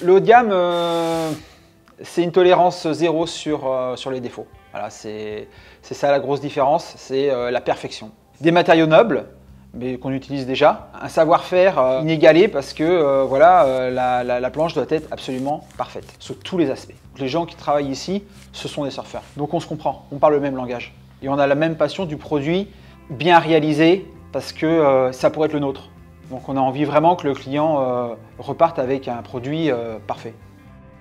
Le haut de gamme, euh, c'est une tolérance zéro sur, euh, les défauts. C'est ça la grosse différence, c'est euh, la perfection. Des matériaux nobles, mais qu'on utilise déjà. Un savoir-faire inégalé parce que voilà, la, la, planche doit être absolument parfaite sur tous les aspects. Les gens qui travaillent ici, ce sont des surfeurs. Donc on se comprend, on parle le même langage. Et on a la même passion du produit bien réalisé parce que ça pourrait être le nôtre. Donc on a envie vraiment que le client euh, reparte avec un produit euh, parfait.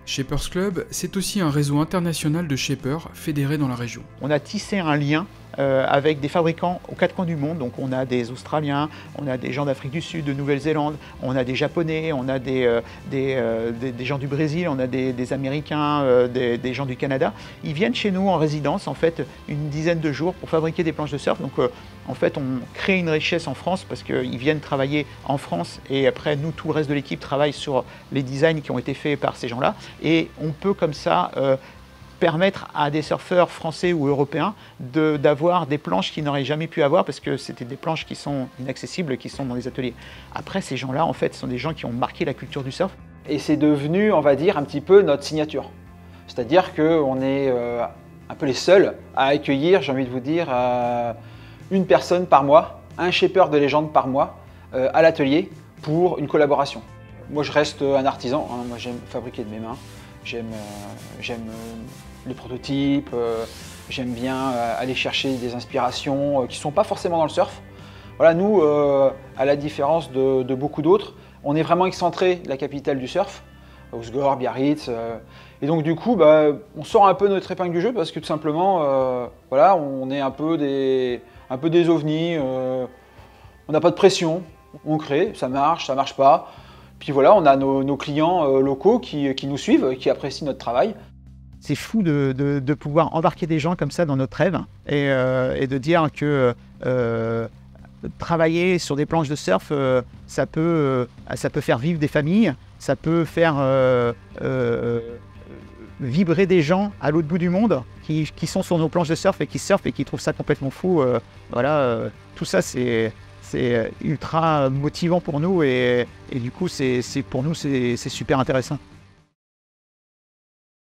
Shapers Club, c'est aussi un réseau international de shapers fédérés dans la région. On a tissé un lien euh, avec des fabricants aux quatre coins du monde. Donc on a des Australiens, on a des gens d'Afrique du Sud, de Nouvelle-Zélande, on a des Japonais, on a des, euh, euh, des, des, gens du Brésil, on a des, Américains, des, gens du Canada. Ils viennent chez nous en résidence en fait une dizaine de jours pour fabriquer des planches de surf. Donc en fait on crée une richesse en France parce qu'ils viennent travailler en France et après nous tout le reste de l'équipe travaille sur les designs qui ont été faits par ces gens-là et on peut comme ça permettre à des surfeurs français ou européens d'avoir des planches qu'ils n'auraient jamais pu avoir parce que c'était des planches qui sont inaccessibles, qui sont dans les ateliers. Après, ces gens-là, en fait, sont des gens qui ont marqué la culture du surf. Et c'est devenu, on va dire, un petit peu notre signature. C'est-à-dire qu'on est euh, un peu les seuls à accueillir, j'ai envie de vous dire, euh, une personne par mois, un shaper de légende par mois euh, à l'atelier pour une collaboration. Moi, je reste un artisan, hein. moi j'aime fabriquer de mes mains, j'aime les prototypes, euh, j'aime bien euh, aller chercher des inspirations euh, qui ne sont pas forcément dans le surf. Voilà, nous, à la différence de, beaucoup d'autres, on est vraiment excentré la capitale du surf, Osgore, Biarritz. et donc du coup, bah, on sort un peu notre épingle du jeu parce que tout simplement, voilà, on est un peu des, un peu des ovnis. on n'a pas de pression, on crée, ça marche, ça marche pas. Puis voilà, on a nos, clients locaux qui, nous suivent, qui apprécient notre travail c'est fou de, pouvoir embarquer des gens comme ça dans notre rêve et, euh, de dire que euh, travailler sur des planches de surf, euh, ça, peut, faire vivre des familles, ça peut faire vibrer des gens à l'autre bout du monde qui, sont sur nos planches de surf et qui surfent et qui trouvent ça complètement fou. voilà, tout ça c'est ultra motivant pour nous et, et du coup c'est pour nous c'est super intéressant.